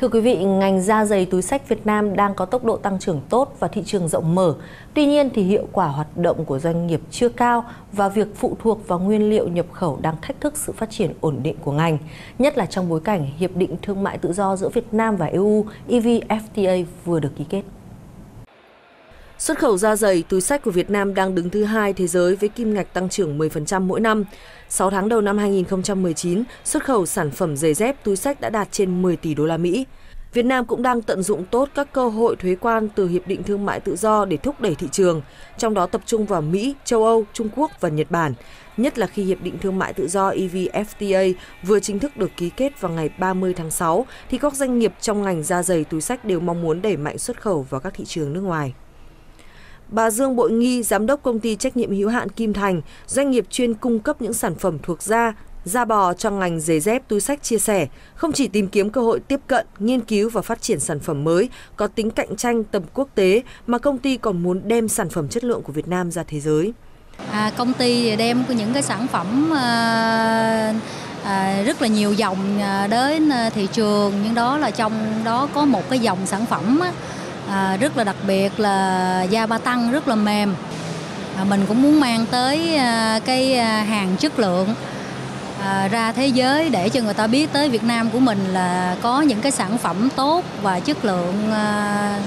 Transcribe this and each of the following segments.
Thưa quý vị, ngành da giày túi sách Việt Nam đang có tốc độ tăng trưởng tốt và thị trường rộng mở. Tuy nhiên thì hiệu quả hoạt động của doanh nghiệp chưa cao và việc phụ thuộc vào nguyên liệu nhập khẩu đang thách thức sự phát triển ổn định của ngành, nhất là trong bối cảnh hiệp định thương mại tự do giữa Việt Nam và EU EVFTA vừa được ký kết. Xuất khẩu da dày, túi sách của Việt Nam đang đứng thứ hai thế giới với kim ngạch tăng trưởng 10% mỗi năm. 6 tháng đầu năm 2019, xuất khẩu sản phẩm giày dép, túi sách đã đạt trên 10 tỷ đô la Mỹ. Việt Nam cũng đang tận dụng tốt các cơ hội thuế quan từ Hiệp định Thương mại Tự do để thúc đẩy thị trường, trong đó tập trung vào Mỹ, châu Âu, Trung Quốc và Nhật Bản, nhất là khi Hiệp định Thương mại Tự do EVFTA vừa chính thức được ký kết vào ngày 30 tháng 6, thì các doanh nghiệp trong ngành da giày túi sách đều mong muốn đẩy mạnh xuất khẩu vào các thị trường nước ngoài. Bà Dương Bội Nghi, giám đốc công ty trách nhiệm hữu hạn Kim Thành, doanh nghiệp chuyên cung cấp những sản phẩm thuộc da, da bò cho ngành giày dép túi sách chia sẻ, không chỉ tìm kiếm cơ hội tiếp cận, nghiên cứu và phát triển sản phẩm mới có tính cạnh tranh tầm quốc tế mà công ty còn muốn đem sản phẩm chất lượng của Việt Nam ra thế giới. À, công ty đem những cái sản phẩm à, à, rất là nhiều dòng à, đến à, thị trường nhưng đó là trong đó có một cái dòng sản phẩm á, à, rất là đặc biệt là da ba tăng rất là mềm à, mình cũng muốn mang tới à, cái à, hàng chất lượng à, ra thế giới để cho người ta biết tới Việt Nam của mình là có những cái sản phẩm tốt và chất lượng à...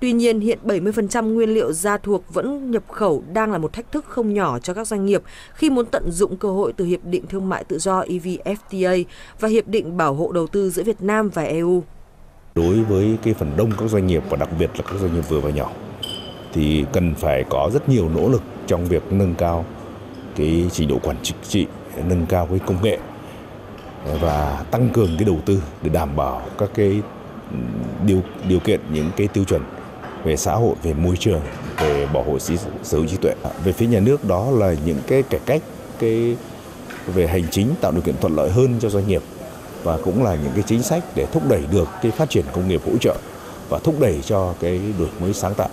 Tuy nhiên, hiện 70% nguyên liệu da thuộc vẫn nhập khẩu đang là một thách thức không nhỏ cho các doanh nghiệp khi muốn tận dụng cơ hội từ Hiệp định Thương mại Tự do EVFTA và Hiệp định Bảo hộ Đầu tư giữa Việt Nam và EU. Đối với cái phần đông các doanh nghiệp và đặc biệt là các doanh nghiệp vừa và nhỏ thì cần phải có rất nhiều nỗ lực trong việc nâng cao cái trình độ quản trị, nâng cao cái công nghệ và tăng cường cái đầu tư để đảm bảo các cái điều điều kiện những cái tiêu chuẩn về xã hội, về môi trường, về bảo hộ sở hữu trí tuệ. Về phía nhà nước đó là những cái cải cách cái về hành chính tạo điều kiện thuận lợi hơn cho doanh nghiệp và cũng là những cái chính sách để thúc đẩy được cái phát triển công nghiệp hỗ trợ và thúc đẩy cho cái đổi mới sáng tạo.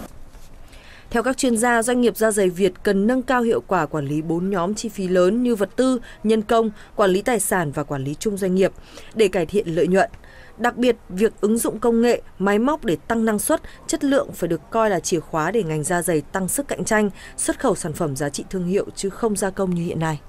Theo các chuyên gia, doanh nghiệp da giày Việt cần nâng cao hiệu quả quản lý bốn nhóm chi phí lớn như vật tư, nhân công, quản lý tài sản và quản lý chung doanh nghiệp để cải thiện lợi nhuận. Đặc biệt, việc ứng dụng công nghệ, máy móc để tăng năng suất, chất lượng phải được coi là chìa khóa để ngành da giày tăng sức cạnh tranh, xuất khẩu sản phẩm giá trị thương hiệu chứ không gia công như hiện nay.